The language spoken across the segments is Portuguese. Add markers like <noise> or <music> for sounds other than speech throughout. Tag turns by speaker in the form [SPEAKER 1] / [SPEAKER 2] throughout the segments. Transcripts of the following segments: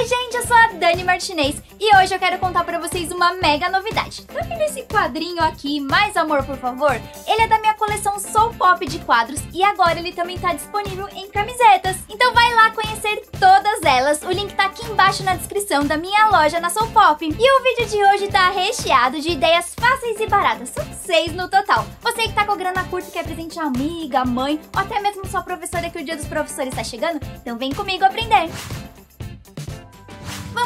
[SPEAKER 1] Oi gente, eu sou a Dani Martinez e hoje eu quero contar pra vocês uma mega novidade. Tá vendo esse quadrinho aqui, Mais Amor Por Favor? Ele é da minha coleção Soul Pop de quadros e agora ele também tá disponível em camisetas. Então vai lá conhecer todas elas, o link tá aqui embaixo na descrição da minha loja na Soul Pop. E o vídeo de hoje tá recheado de ideias fáceis e baratas, são seis no total. Você que tá com grana curta e quer presentear amiga, mãe ou até mesmo sua professora que o dia dos professores tá chegando, então vem comigo aprender!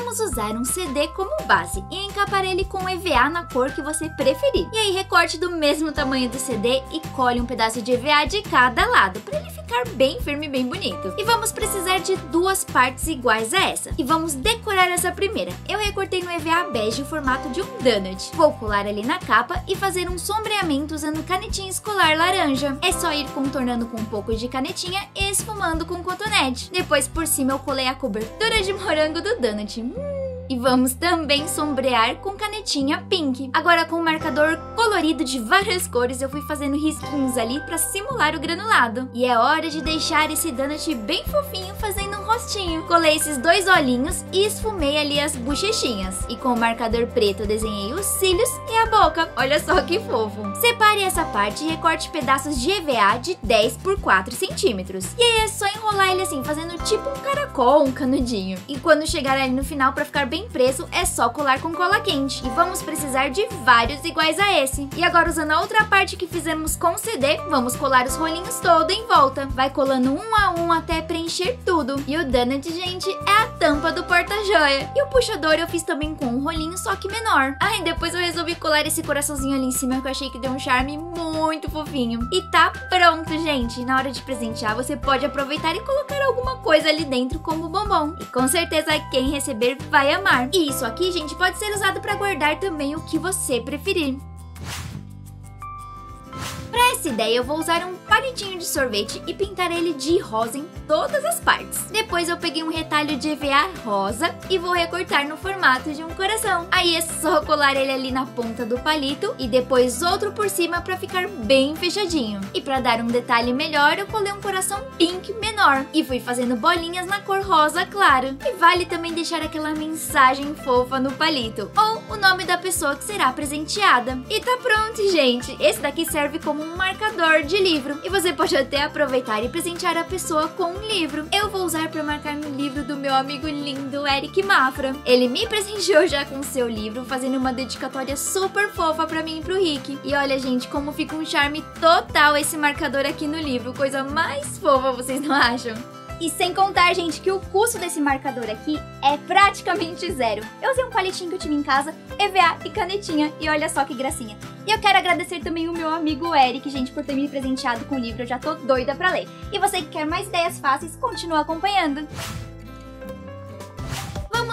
[SPEAKER 1] Vamos usar um CD como base e encapar ele com EVA na cor que você preferir. E aí recorte do mesmo tamanho do CD e cole um pedaço de EVA de cada lado, para ele ficar bem firme e bem bonito. E vamos precisar de duas partes iguais a essa. E vamos decorar essa primeira. Eu recortei no EVA bege o formato de um donut. Vou colar ali na capa e fazer um sombreamento usando canetinha escolar laranja. É só ir contornando com um pouco de canetinha e esfumando com cotonete. Depois por cima eu colei a cobertura de morango do donut Hum. E vamos também sombrear com canetinha pink. Agora com um marcador colorido de várias cores, eu fui fazendo risquinhos ali para simular o granulado. E é hora de deixar esse donut bem fofinho fazendo um rostinho. Colei esses dois olhinhos e esfumei ali as bochechinhas. E com o marcador preto eu desenhei os cílios e a boca. Olha só que fofo. Separe essa parte e recorte pedaços de EVA de 10 por 4 centímetros. E aí é só enrolar ele assim, fazendo tipo um caracol, um canudinho. E quando chegar ali no final para ficar bem preso, é só colar com cola quente. E vamos precisar de vários iguais a esse. E agora usando a outra parte que fizemos com CD, vamos colar os rolinhos todo em volta. Vai colando um a um até preencher tudo. E o donut, gente, é a tampa do porta-joia. E o puxador eu fiz também com um rolinho, só que menor. E depois eu resolvi colar esse coraçãozinho ali em cima que eu achei que deu um charme muito fofinho. E tá pronto, gente. Na hora de presentear, você pode aproveitar e colocar alguma coisa ali dentro como bombom. E com certeza quem receber vai amar. E isso aqui, gente, pode ser usado para guardar também o que você preferir. Para essa ideia, eu vou usar um palitinho de sorvete e pintar ele de rosa em todas as partes. Depois eu peguei um retalho de EVA rosa e vou recortar no formato de um coração. Aí é só colar ele ali na ponta do palito e depois outro por cima para ficar bem fechadinho. E para dar um detalhe melhor, eu colei um coração pink menor e fui fazendo bolinhas na cor rosa claro. E vale também deixar aquela mensagem fofa no palito ou o nome da pessoa que será presenteada. E tá pronto, gente! Esse daqui serve como um marcador de livro e você pode até aproveitar e presentear a pessoa com um livro. Eu vou usar para marcar no livro do meu amigo lindo Eric Mafra. Ele me presenteou já com seu livro, fazendo uma dedicatória super fofa para mim e pro Rick. E olha, gente, como fica um charme total esse marcador aqui no livro, coisa mais fofa, vocês não acham? E sem contar, gente, que o custo desse marcador aqui é praticamente zero. Eu usei um palitinho que eu tive em casa, EVA e canetinha, e olha só que gracinha. E eu quero agradecer também o meu amigo Eric, gente, por ter me presenteado com o livro, eu já tô doida pra ler. E você que quer mais ideias fáceis, continua acompanhando.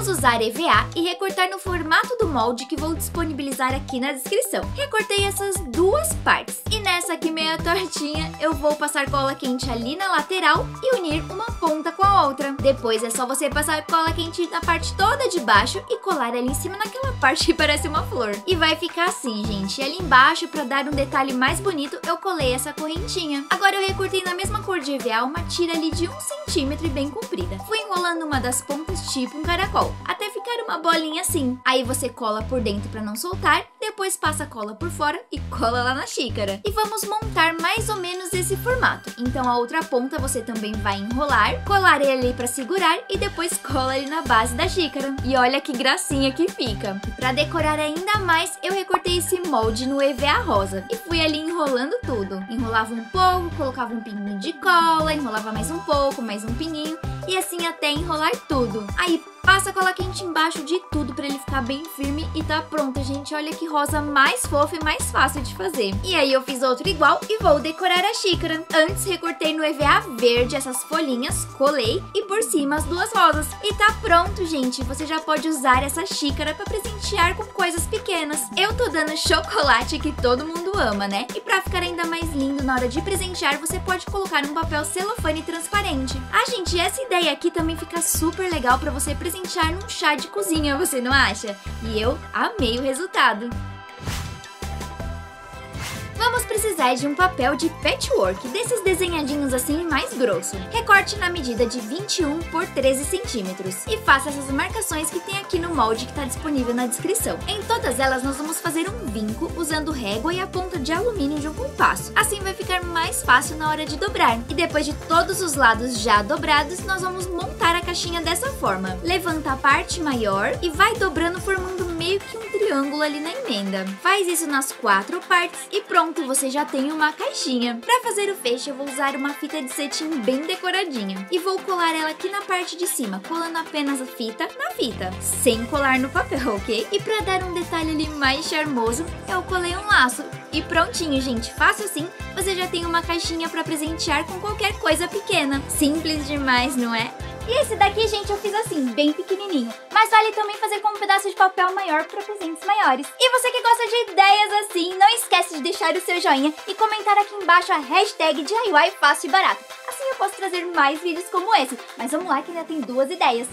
[SPEAKER 1] Vamos usar EVA e recortar no formato do molde que vou disponibilizar aqui na descrição. Recortei essas duas partes. E nessa aqui meia tortinha, eu vou passar cola quente ali na lateral e unir uma ponta com a outra. Depois é só você passar cola quente na parte toda de baixo e colar ali em cima naquela parte que parece uma flor. E vai ficar assim, gente. E ali embaixo, para dar um detalhe mais bonito, eu colei essa correntinha. Agora eu recortei na mesma cor de EVA uma tira ali de um centímetro e bem comprida. Fui enrolando uma das pontas tipo um caracol até ficar uma bolinha assim. Aí você cola por dentro para não soltar, depois passa cola por fora e cola lá na xícara. E vamos montar mais ou menos esse formato. Então a outra ponta você também vai enrolar, colar ele ali para segurar e depois cola ele na base da xícara. E olha que gracinha que fica. Para decorar ainda mais, eu recortei esse molde no EVA rosa e fui ali enrolando tudo. Enrolava um pouco, colocava um pininho de cola, enrolava mais um pouco, mais um pininho e assim até enrolar tudo. Aí Passa cola quente embaixo de tudo para ele ficar bem firme e tá pronto, gente. Olha que rosa mais fofa e mais fácil de fazer. E aí eu fiz outro igual e vou decorar a xícara. Antes recortei no EVA verde essas folhinhas, colei e por cima as duas rosas. E tá pronto, gente. Você já pode usar essa xícara para presentear com coisas pequenas. Eu tô dando chocolate que todo mundo ama, né? E para ficar ainda mais lindo na hora de presentear, você pode colocar um papel celofane transparente. Ah, gente, essa ideia aqui também fica super legal para você presentear presentear num chá de cozinha, você não acha? E eu amei o resultado. Vamos precisar de um papel de patchwork, desses desenhadinhos assim mais grosso. Recorte na medida de 21 por 13 centímetros e faça essas marcações que tem aqui no molde que está disponível na descrição. Em todas elas nós vamos fazer um vinco usando régua e a ponta de alumínio de um compasso. Assim vai ficar mais fácil na hora de dobrar. E depois de todos os lados já dobrados, nós vamos montar a caixinha dessa forma. Levanta a parte maior e vai dobrando formando meio que um triângulo ali na emenda. Faz isso nas quatro partes e pronto, você já tem uma caixinha. Para fazer o fecho, eu vou usar uma fita de cetim bem decoradinha e vou colar ela aqui na parte de cima, colando apenas a fita na fita, sem colar no papel, <laughs> ok? E para dar um detalhe ali mais charmoso, eu colei um laço. E prontinho, gente, faça assim, você já tem uma caixinha para presentear com qualquer coisa pequena. Simples demais, não é? E esse daqui, gente, eu fiz assim, bem pequenininho. Mas vale também fazer com um pedaço de papel maior para presentes maiores. E você que gosta de ideias assim, não esquece de deixar o seu joinha e comentar aqui embaixo a hashtag DIY fácil e barato. Assim eu posso trazer mais vídeos como esse. Mas vamos lá que ainda tem duas ideias.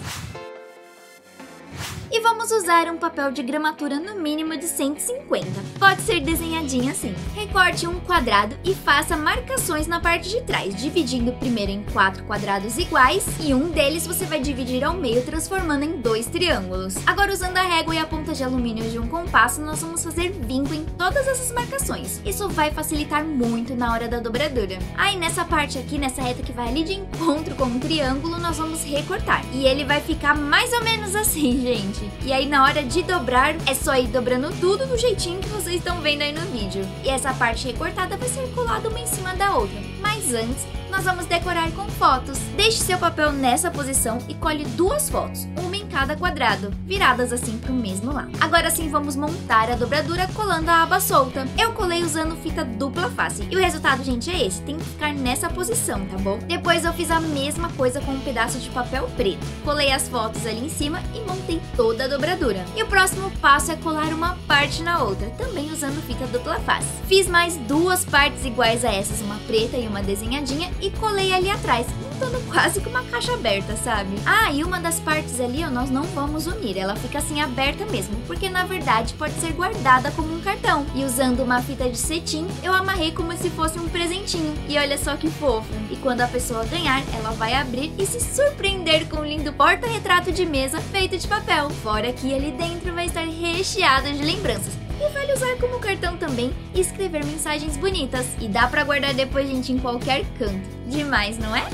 [SPEAKER 1] E vamos usar um papel de gramatura no mínimo de 150. Pode ser desenhadinho assim. Recorte um quadrado e faça marcações na parte de trás, dividindo primeiro em quatro quadrados iguais e um deles você vai dividir ao meio, transformando em dois triângulos. Agora, usando a régua e a ponta de alumínio de um compasso, nós vamos fazer vinco em todas essas marcações. Isso vai facilitar muito na hora da dobradura. Aí, nessa parte aqui, nessa reta que vai ali de encontro com o triângulo, nós vamos recortar. E ele vai ficar mais ou menos assim, <laughs> gente E aí na hora de dobrar, é só ir dobrando tudo do jeitinho que vocês estão vendo aí no vídeo. E essa parte recortada vai ser colada uma em cima da outra. Mas antes, nós vamos decorar com fotos. Deixe seu papel nessa posição e colhe duas fotos, uma cada quadrado, viradas assim para o mesmo lado. Agora sim vamos montar a dobradura colando a aba solta. Eu colei usando fita dupla face e o resultado, gente, é esse. Tem que ficar nessa posição, tá bom? Depois eu fiz a mesma coisa com um pedaço de papel preto. Colei as fotos ali em cima e montei toda a dobradura. E o próximo passo é colar uma parte na outra, também usando fita dupla face. Fiz mais duas partes iguais a essas, uma preta e uma desenhadinha e colei ali atrás, montando quase com uma caixa aberta, sabe? Ah, e uma das partes ali ó, nós não vamos unir, ela fica assim aberta mesmo, porque na verdade pode ser guardada como um cartão. E usando uma fita de cetim, eu amarrei como se fosse um presentinho. E olha só que fofo. E quando a pessoa ganhar, ela vai abrir e se surpreender com um lindo porta-retrato de mesa feito de papel. Fora que ali dentro vai estar recheado de lembranças e vale usar como cartão também e escrever mensagens bonitas. E dá pra guardar depois, gente, em qualquer canto. Demais, não é?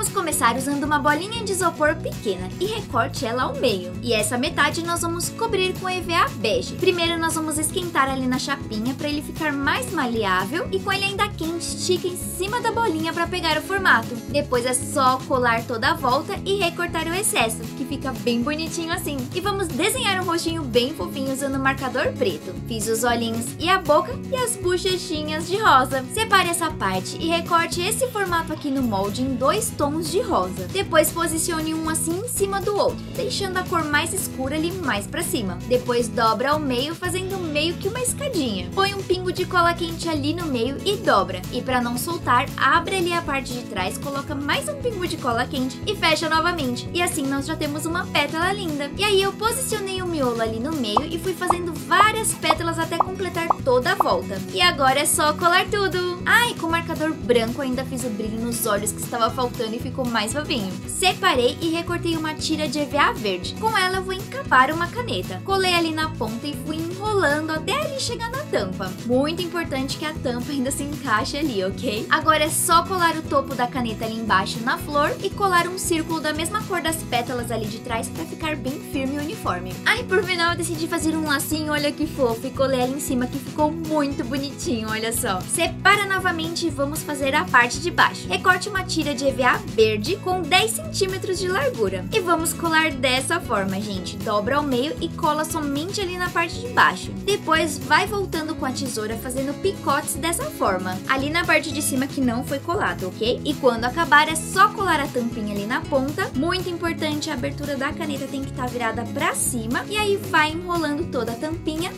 [SPEAKER 1] Vamos começar usando uma bolinha de isopor pequena e recorte ela ao meio. E essa metade nós vamos cobrir com EVA bege. Primeiro nós vamos esquentar ali na chapinha para ele ficar mais maleável e com ele ainda quente, estica em cima da bolinha para pegar o formato. Depois é só colar toda a volta e recortar o excesso, que fica bem bonitinho assim. E vamos desenhar um rostinho bem fofinho usando marcador preto. Fiz os olhinhos e a boca e as bochechinhas de rosa. Separe essa parte e recorte esse formato aqui no molde em dois tons de rosa. Depois posicione um assim em cima do outro, deixando a cor mais escura ali mais para cima. Depois dobra ao meio, fazendo meio que uma escadinha. Põe um pingo de cola quente ali no meio e dobra. E para não soltar, abre ali a parte de trás, coloca mais um pingo de cola quente e fecha novamente. E assim nós já temos uma pétala linda. E aí eu posicionei o miolo ali no meio e fui fazendo várias pétalas até completar toda a volta. E agora é só colar tudo. E com marcador branco ainda fiz o brilho nos olhos que estava faltando e ficou mais fofinho. Separei e recortei uma tira de EVA verde. Com ela eu vou encapar uma caneta. Colei ali na ponta e fui enrolando até ali chegar na tampa. Muito importante que a tampa ainda se encaixe ali, ok? Agora é só colar o topo da caneta ali embaixo na flor e colar um círculo da mesma cor das pétalas ali de trás para ficar bem firme e uniforme. Aí por final eu decidi fazer um lacinho, olha que fofo, e colei ali em cima que ficou muito bonitinho, olha só. Separa novamente e vamos fazer a parte de baixo. Recorte uma tira de EVA verde com 10 centímetros de largura. E vamos colar dessa forma, gente. Dobra ao meio e cola somente ali na parte de baixo. Depois vai voltando com a tesoura fazendo picotes dessa forma. Ali na parte de cima que não foi colado, ok? E quando acabar é só colar a tampinha ali na ponta. Muito importante, a abertura da caneta tem que estar tá virada para cima. E aí vai enrolando toda a tampinha.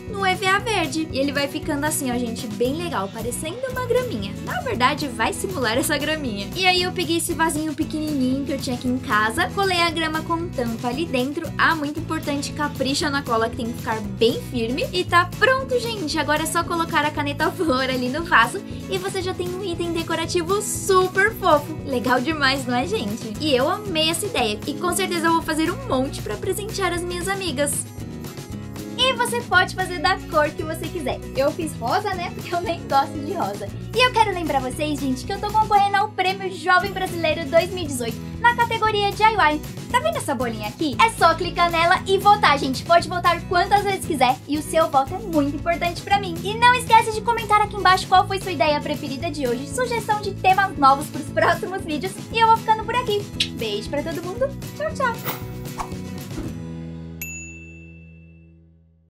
[SPEAKER 1] E ele vai ficando assim, ó, gente, bem legal, parecendo uma graminha. Na verdade, vai simular <laughs> essa graminha. E aí eu peguei esse vasinho pequenininho que eu tinha aqui em casa. Colei a grama com tampa ali dentro. Ah, muito importante, capricha na cola que tem que ficar bem firme. E tá pronto, gente. Agora é só colocar a caneta flor ali no vaso e você já tem um item decorativo super fofo. Legal demais, não é, gente? E eu amei essa ideia e com certeza eu vou fazer um monte para presentear as minhas amigas. Você pode fazer da cor que você quiser. Eu fiz rosa, né? Porque eu nem gosto de rosa. E eu quero lembrar vocês, gente, que eu tô concorrendo ao Prêmio Jovem Brasileiro 2018 na categoria DIY. Tá vendo essa bolinha aqui? É só clicar nela e votar, gente. Pode votar quantas vezes quiser e o seu voto é muito importante pra mim. E não esquece de comentar aqui embaixo qual foi sua ideia preferida de hoje, sugestão de temas novos pros próximos vídeos. E eu vou ficando por aqui. Beijo pra todo mundo. Tchau, tchau.